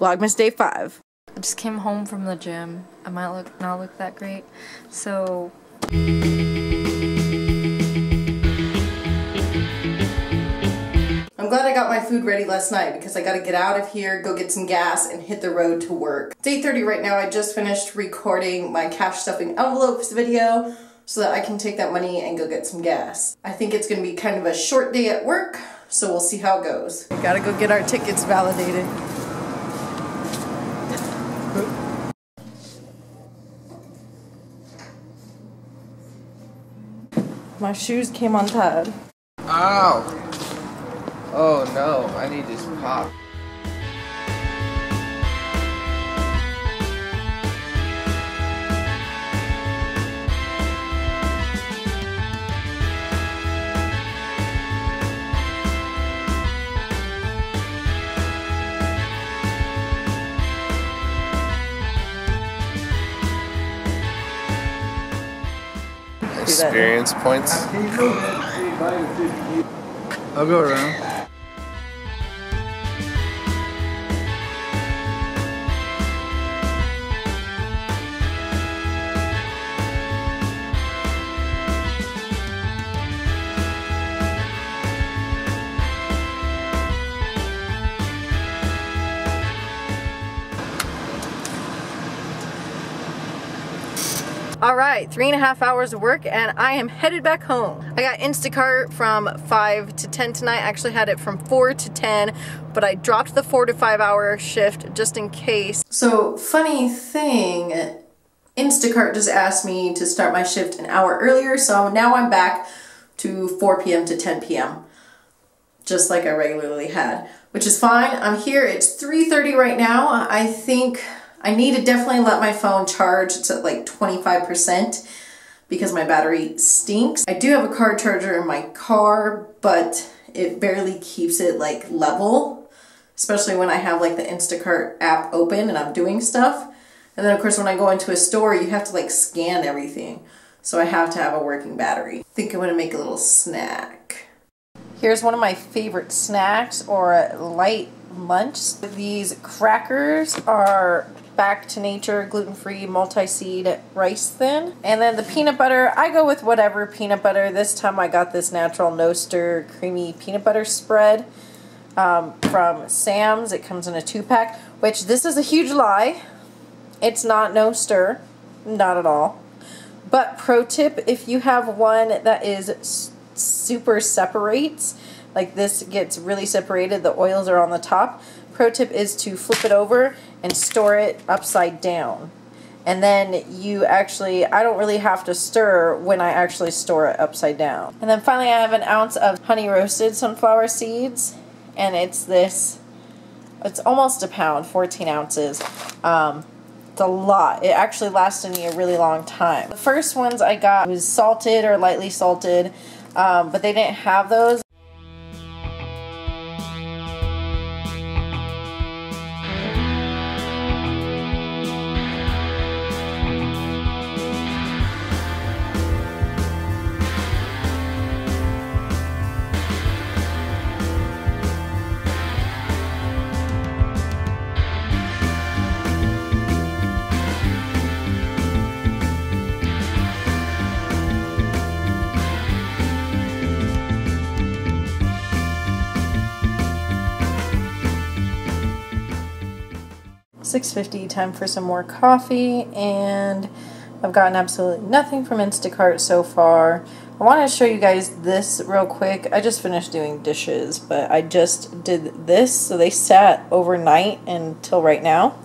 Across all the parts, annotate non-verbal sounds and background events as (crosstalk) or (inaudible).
Vlogmas day five. I just came home from the gym. I might look not look that great. So I'm glad I got my food ready last night because I got to get out of here, go get some gas, and hit the road to work. It's 8.30 right now. I just finished recording my cash stuffing envelopes video so that I can take that money and go get some gas. I think it's going to be kind of a short day at work, so we'll see how it goes. We gotta go get our tickets validated. My shoes came untied. Ow! Oh no, I need this pop. Experience points. I'll go around. All right, three and a half hours of work and I am headed back home. I got Instacart from 5 to 10 tonight. I actually had it from 4 to 10, but I dropped the 4 to 5 hour shift just in case. So, funny thing, Instacart just asked me to start my shift an hour earlier, so now I'm back to 4 p.m. to 10 p.m. Just like I regularly had, which is fine. I'm here, it's 3.30 right now. I think I need to definitely let my phone charge. It's at like 25% because my battery stinks. I do have a car charger in my car, but it barely keeps it like level, especially when I have like the Instacart app open and I'm doing stuff. And then of course when I go into a store, you have to like scan everything. So I have to have a working battery. I think I'm gonna make a little snack. Here's one of my favorite snacks or light lunch. These crackers are back to nature gluten-free multi-seed rice thin and then the peanut butter i go with whatever peanut butter. This time i got this natural no stir creamy peanut butter spread um, from sam's. It comes in a two pack which this is a huge lie. It's not no stir not at all. But pro tip if you have one that is super separates like this gets really separated the oils are on the top pro tip is to flip it over and store it upside down. And then you actually, I don't really have to stir when I actually store it upside down. And then finally I have an ounce of honey roasted sunflower seeds. And it's this, it's almost a pound, 14 ounces. Um, it's a lot. It actually lasted me a really long time. The first ones I got was salted or lightly salted, um, but they didn't have those. 6.50, time for some more coffee, and I've gotten absolutely nothing from Instacart so far. I want to show you guys this real quick. I just finished doing dishes, but I just did this, so they sat overnight until right now.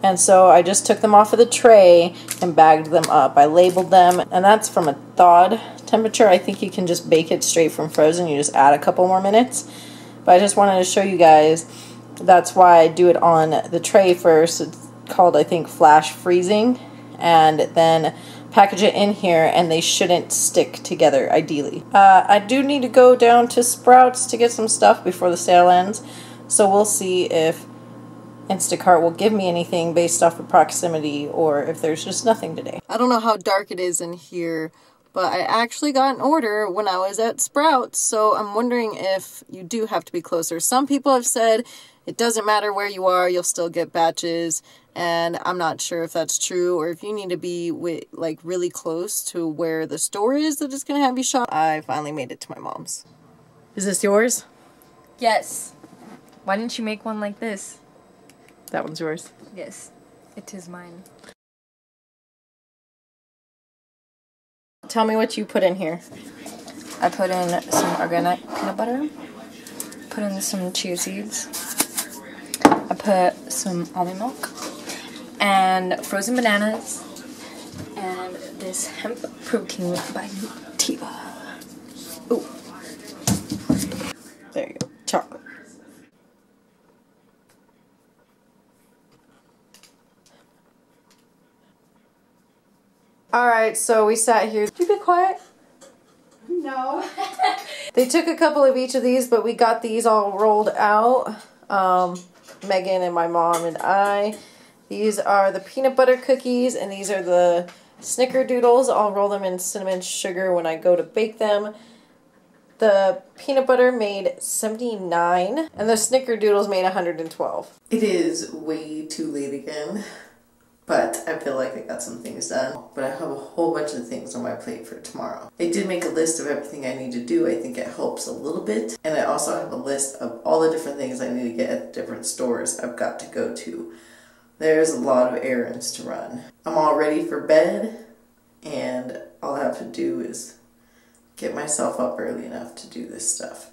And so I just took them off of the tray and bagged them up. I labeled them, and that's from a thawed temperature. I think you can just bake it straight from frozen. You just add a couple more minutes. But I just wanted to show you guys that's why I do it on the tray first. It's called, I think, flash freezing. And then package it in here and they shouldn't stick together, ideally. Uh, I do need to go down to Sprouts to get some stuff before the sale ends. So we'll see if Instacart will give me anything based off of proximity or if there's just nothing today. I don't know how dark it is in here, but I actually got an order when I was at Sprouts, so I'm wondering if you do have to be closer. Some people have said it doesn't matter where you are, you'll still get batches, and I'm not sure if that's true or if you need to be with, like really close to where the store is that is going to have you shop. I finally made it to my mom's. Is this yours? Yes. Why didn't you make one like this? That one's yours. Yes. It is mine. Tell me what you put in here. I put in some organic peanut butter. Put in some chia seeds. I put some almond milk and frozen bananas and this hemp protein by Nutiva. Ooh. There you go. Chocolate. Alright, so we sat here. Did you be quiet? No. (laughs) They took a couple of each of these, but we got these all rolled out. Um, Megan and my mom and I. These are the peanut butter cookies, and these are the snickerdoodles. I'll roll them in cinnamon sugar when I go to bake them. The peanut butter made 79, and the snickerdoodles made 112. It is way too late again, but I feel like I got some things done. But I have a whole bunch of things on my plate for tomorrow. I did make a list of everything I need to do. I think it helps a little bit. And I also have a list of all the different things I need to get at different stores I've got to go to. There's a lot of errands to run. I'm all ready for bed, and all I have to do is get myself up early enough to do this stuff.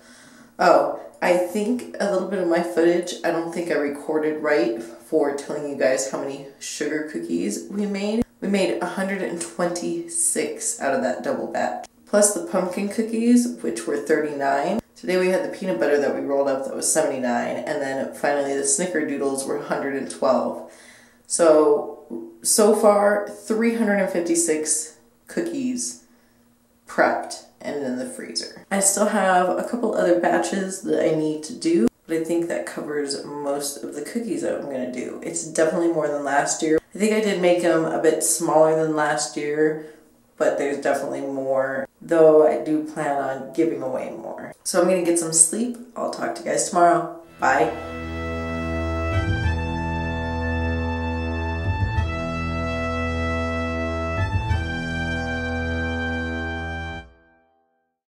Oh, I think a little bit of my footage, I don't think I recorded right for telling you guys how many sugar cookies we made. We made 126 out of that double batch. Plus the pumpkin cookies, which were 39. Today we had the peanut butter that we rolled up that was 79. And then finally the snickerdoodles were 112. So, so far 356 cookies prepped and in the freezer. I still have a couple other batches that I need to do, but I think that covers most of the cookies that I'm to do. It's definitely more than last year. I think I did make them a bit smaller than last year, but there's definitely more, though I do plan on giving away more. So I'm to get some sleep. I'll talk to you guys tomorrow. Bye.